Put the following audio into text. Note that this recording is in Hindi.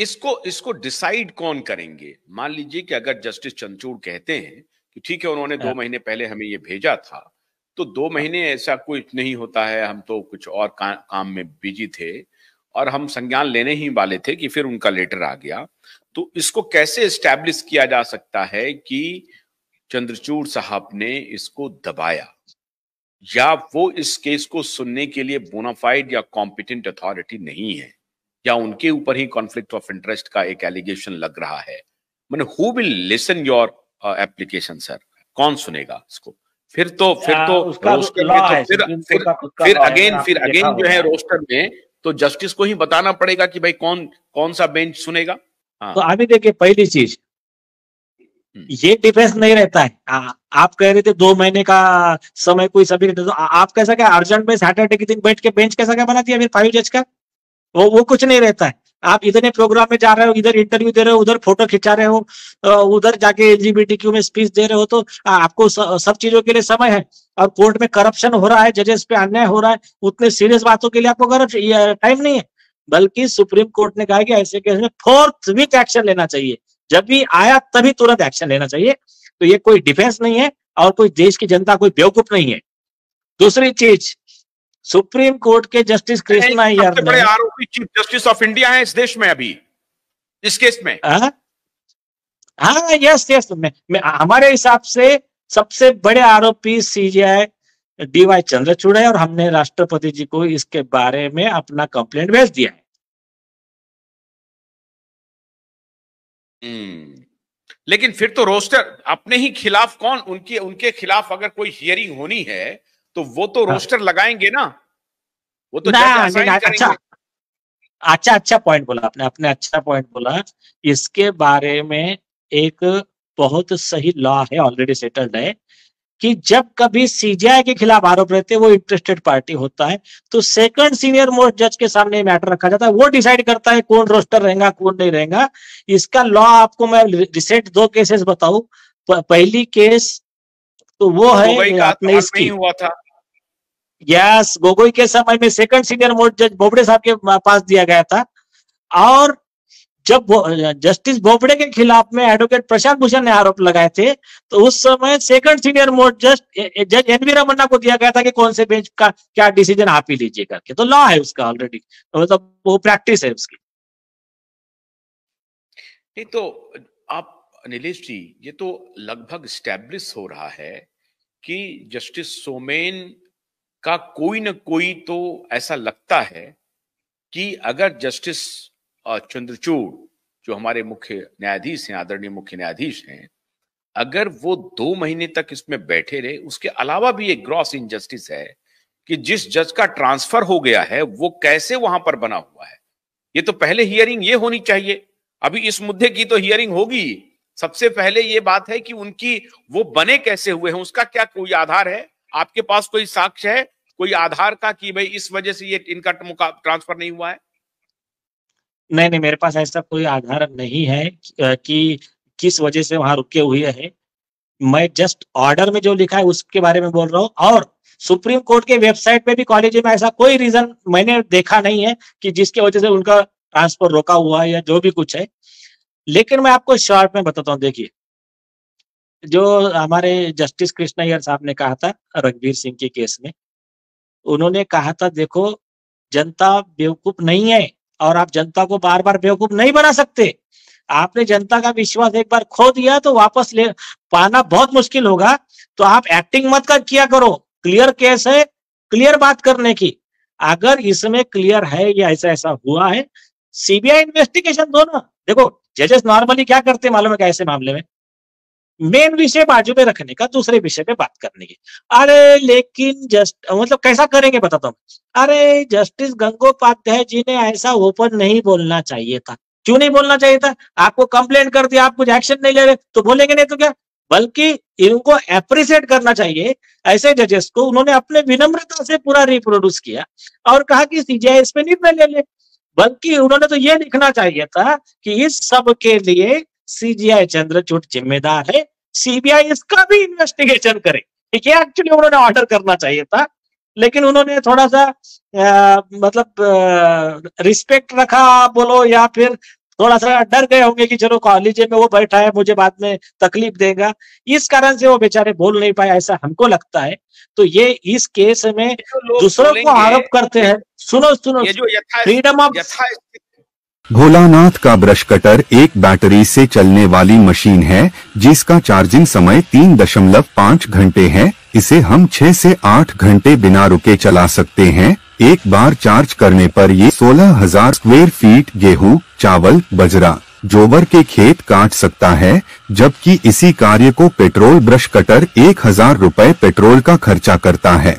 इसको इसको डिसाइड कौन करेंगे? मान लीजिए कि अगर जस्टिस चंद्रचूड़ कहते हैं कि ठीक है उन्होंने दो हाँ। महीने पहले हमें ये भेजा था तो दो महीने ऐसा कुछ नहीं होता है हम तो कुछ और का, काम में बिज़ी थे और हम संज्ञान लेने ही वाले थे कि फिर उनका लेटर आ गया। तो इसको कैसे स्टैब्लिश किया जा सकता है कि चंद्रचूड़ साहब ने इसको दबाया? या वो इस केस को सुनने के लिए बोनाफाइड या कॉम्पिटेंट अथॉरिटी नहीं है? या उनके ऊपर ही कॉन्फ्लिक्ट ऑफ़ इंटरेस्ट का एक एलिगेशन लग रहा है। मैंने who will listen your application sir कौन सुनेगा इसको? फिर तो फिर तो रोस्टर में तो फिर फिर फिर अगेन फिर अगेन जो है रोस्टर में तो जस्टिस को ही बताना पड़ेगा कि भाई कौन कौन सा बेंच सुनेगा? हाँ। तो अभी देखिए पहली चीज़ हम्म। ये डिफेंस नहीं रहता है। आ, आप कह रहे थे दो महीने का समय कोई सभी तो आप कैसा क्या अर्जेंट में सैटरडे के दिन बैठ के बेंच कैसा क्या बना दिया फिर फाइव जज का? वो वो कुछ नहीं रहता है। आप इतने प्रोग्राम में जा रहे हो, इधर इंटरव्यू दे रहे हो, उधर फ़ोटो खिंचा रहे हो उधर जाके एलजीबीटी में स्पीच दे रहे हो तो आपको सब चीज़ों के लिए समय है। और कोर्ट में करप्शन हो रहा है जजेस पे अन्याय हो रहा है, उतने सीरियस बातों के लिए आपको टाइम नहीं है। बल्कि सुप्रीम कोर्ट ने कहा कि ऐसे केस में फोर्थ वीक एक्शन लेना चाहिए। जब भी आया, तभी तुरंत एक्शन लेना चाहिए। तो ये कोई डिफेंस नहीं है, और कोई देश की जनता कोई बेवकूफ़ नहीं है। दूसरी चीज़ सुप्रीम कोर्ट के जस्टिस कृष्णा अय्यर बड़े आरोपी चीफ जस्टिस ऑफ़ इंडिया है इस देश में अभी। इस केस में। हाँ? यस यस मैं, मैं हमारे हिसाब से सबसे बड़े आरोपी सीजीआई डीवाई चंद्रचूड़ है और हमने राष्ट्रपति जी को इसके बारे में अपना कंप्लेंट भेज दिया है। हम्म। लेकिन फिर तो रोस्टर अपने ही खिलाफ कौन उनके उनके खिलाफ अगर कोई हियरिंग होनी है तो वो तो रोस्टर हाँ। लगाएँगे ना। वो तो अच्छा अच्छा अच्छा पॉइंट बोला आपने अपने अच्छा पॉइंट बोला। इसके बारे में एक बहुत सही लॉ है ऑलरेडी सेटल्ड है कि जब कभी सीजीआई के खिलाफ आरोप रहते वो इंटरेस्टेड पार्टी होता है तो सेकंड सीनियर मोस्ट जज के सामने मैटर रखा जाता है। वो डिसाइड करता है कौन रोस्टर रहेगा कौन नहीं रहेगा। इसका लॉ आपको मैं रिसेंट दो केसेस बताऊ। पहली केस तो वो है अपने इसकी। हुआ था। यस गोगोई के समय में सेकंड सीनियर मोस्ट जज बोबड़े साहब के पास दिया गया था। और जब जस्टिस बोबड़े के खिलाफ में एडवोकेट प्रशांत भूषण ने आरोप लगाए थे तो उस समय सेकंड सीनियर मोस्ट जज जज एन वी रमन्ना को दिया गया था कि कौन से बेंच का, क्या डिसीज़न आप ही लीजिए करके तो लॉ है उसका ऑलरेडी तो मतलब वो प्रैक्टिस है उसकी। नहीं तो आप नीलेष जी, ये तो लगभग स्टैब्लिश हो रहा है कि जस्टिस सोमेन का कोई ना कोई तो ऐसा लगता है कि अगर जस्टिस चंद्रचूड़, जो हमारे मुख्य न्यायाधीश हैं, आदरणीय मुख्य न्यायाधीश हैं, अगर वो दो महीने तक इसमें बैठे रहे, उसके अलावा भी एक ग्रॉस इनजस्टिस है कि जिस जज का ट्रांसफ़र हो गया है, वो कैसे वहाँ पर बना हुआ है? ये तो पहले हियरिंग ये होनी चाहिए। अभी इस मुद्दे की तो हियरिंग होगी। सबसे पहले ये बात है कि उनकी वो बने कैसे हुए हैं, उसका क्या कोई आधार है? आपके पास कोई साक्ष्य है? कोई आधार का कि भाई इस वजह से ये इनका ट्रांसफ़र नहीं हुआ है? नहीं नहीं, मेरे पास ऐसा कोई आधार नहीं है कि किस वजह से वहाँ रुके हुए हैं। मैं जस्ट ऑर्डर में जो लिखा है उसके बारे में बोल रहा हूँ और सुप्रीम कोर्ट के वेबसाइट पे भी कॉलेज में ऐसा कोई रीजन मैंने देखा नहीं है कि जिसकी वजह से उनका ट्रांसफ़र रोका हुआ है या जो भी कुछ है। लेकिन मैं आपको शॉर्ट में बताता हूँ, देखिए। जो हमारे जस्टिस कृष्ण अयर साहब ने कहा था रघुवीर सिंह के केस में उन्होंने कहा था, देखो, जनता बेवकूफ़ नहीं है और आप जनता को बार बार बेवकूफ़ नहीं बना सकते। आपने जनता का विश्वास एक बार खो दिया तो वापस ले, पाना बहुत मुश्किल होगा। तो आप एक्टिंग मत कर, किया करो। क्लियर केस है क्लियर बात करने की। अगर इसमें क्लियर है या ऐसा ऐसा हुआ है सीबीआई इन्वेस्टिगेशन दो ना देखो जजेस नॉर्मली क्या करते हैं मालूम है ऐसे मामले में? मेन विषय बाजू में रखने का, दूसरे विषय पे बात करने की। अरे, लेकिन जस्ट मतलब कैसा करेंगे बताता हूँ। अरे, जस्टिस गंगोपाध्याय जी ने ऐसा ओपन नहीं बोलना चाहिए था। क्यों नहीं बोलना चाहिए था? आपको कंप्लेंट कर दिया, आप कुछ एक्शन नहीं ले रहे तो बोलेंगे नहीं तो क्या? बल्कि इनको अप्रिशिएट करना चाहिए, ऐसे जजेस को। उन्होंने अपने विनम्रता से पूरा रिप्रोड्यूस किया और कहा कि सीजीआई इस निर्णय ले ले। बल्कि उन्होंने तो ये लिखना चाहिए था कि इस सब के लिए सीजीआई चंद्रचूड़ जिम्मेदार है। सीबीआई इसका भी इन्वेस्टिगेशन करे। ठीक है एक्चुअली उन्होंने ऑर्डर करना चाहिए था लेकिन उन्होंने थोड़ा सा आ, मतलब रिस्पेक्ट रखा बोलो या फिर थोड़ा सा डर गए होंगे कि चलो कॉलेज में वो बैठा है मुझे बाद में तकलीफ़ देगा। इस कारण से वो बेचारे बोल नहीं पाए ऐसा हमको लगता है। तो ये इस केस में दूसरों को आरोप करते हैं। सुनो सुनो फ्रीडम ऑफ़ भोलानाथ का ब्रश कटर एक बैटरी से चलने वाली मशीन है, जिसका चार्जिंग समय तीन दशमलव पाँच घंटे है। इसे हम छह से आठ घंटे बिना रुके चला सकते हैं। एक बार चार्ज करने पर ये सोलह हज़ार स्क्वेयर फीट गेहूँ, चावल, बजरा जोबर के खेत काट सकता है, जबकि इसी कार्य को पेट्रोल ब्रश कटर एक हज़ार रूपए पेट्रोल का खर्चा करता है।